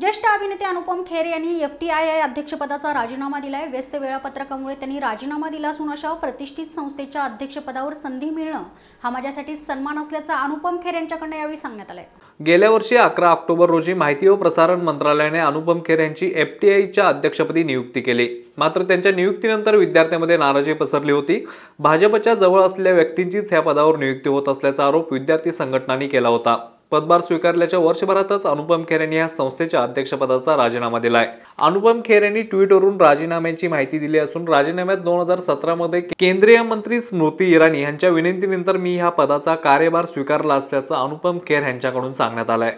ज्येष्ठ अभिनेते अनुपम खेर यांनी एफ टी आय आय अध्यक्षपदाचा राजीनामा दिलाय. व्यस्त वेळापत्रकामुळे त्यांनी राजीनामा दिला असून अशा प्रतिष्ठित संस्थेच्या अध्यक्षपदावर संधी मिळणं हा माझ्यासाठी सन्मान असल्याचं अनुपम खेर यांच्याकडनं यावेळी सांगण्यात आलंय. गेल्या वर्षी अकरा ऑक्टोबर रोजी माहिती व प्रसारण मंत्रालयाने अनुपम खेर यांची एफ टी आयच्या अध्यक्षपदी नियुक्ती केली. मात्र त्यांच्या नियुक्तीनंतर विद्यार्थ्यांमध्ये नाराजी पसरली होती. भाजपच्या जवळ असलेल्या व्यक्तींचीच ह्या पदावर नियुक्ती होत असल्याचा आरोप विद्यार्थी संघटनांनी केला होता. पदभार स्वीकारल्याच्या वर्षभरातच अनुपम खेर यांनी या संस्थेच्या अध्यक्षपदाचा राजीनामा दिलाय. अनुपम खेर यांनी ट्विटवरून राजीनाम्याची माहिती दिली असून राजीनाम्यात दोन हजार सतरामध्ये केंद्रीय मंत्री स्मृती इराणी यांच्या विनंतीनंतर मी ह्या पदाचा कार्यभार स्वीकारला असल्याचं अनुपम खेर यांच्याकडून सांगण्यात आलंय.